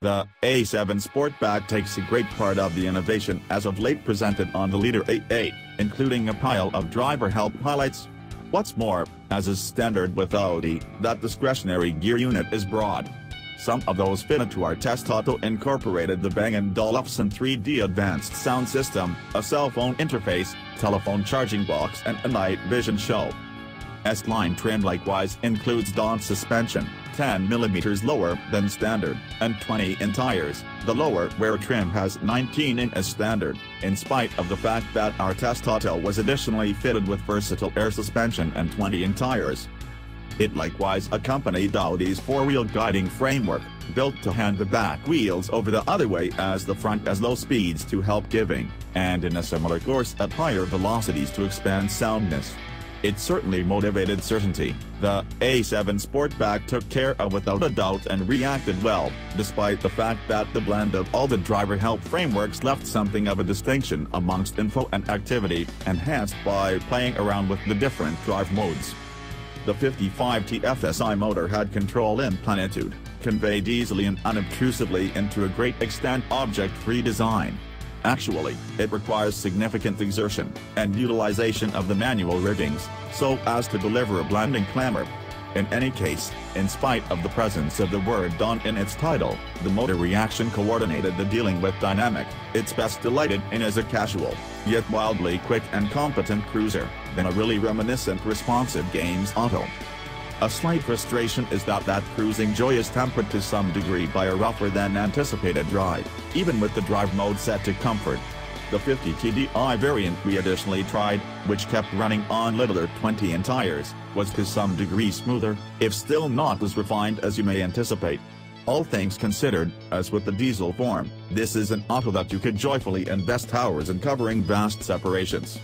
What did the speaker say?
The A7 Sportback takes a great part of the innovation as of late presented on the Leader A8, including a pile of driver help highlights. What's more, as is standard with Audi, that discretionary gear unit is broad. Some of those fitted to our test auto incorporated the Bang & Olufsen 3D advanced sound system, a cell phone interface, telephone charging box and a night vision show. S-Line trim likewise includes Dawn suspension, 10mm lower than standard, and 20 in tires, the lower wear trim has 19 in as standard, in spite of the fact that our test auto was additionally fitted with versatile air suspension and 20 in tires. It likewise accompanied Audi's four-wheel guiding framework, built to hand the back wheels over the other way as the front as low speeds to help giving, and in a similar course at higher velocities to expand soundness. It certainly motivated certainty. The A7 Sportback took care of without a doubt and reacted well, despite the fact that the blend of all the driver help frameworks left something of a distinction amongst info and activity, enhanced by playing around with the different drive modes. The 55 TFSI motor had control in plenitude, conveyed easily and unobtrusively into a great extent object-free design. Actually, it requires significant exertion and utilization of the manual riggings, so as to deliver a blending clamor. In any case, in spite of the presence of the word Dawn in its title, the motor reaction coordinated the dealing with dynamic, it's best delighted in as a casual, yet wildly quick and competent cruiser, than a really reminiscent responsive games auto. A slight frustration is that that cruising joy is tempered to some degree by a rougher than anticipated drive, even with the drive mode set to comfort. The 50 TDI variant we additionally tried, which kept running on littler 20 in tires, was to some degree smoother, if still not as refined as you may anticipate. All things considered, as with the diesel form, this is an auto that you could joyfully invest hours in covering vast separations.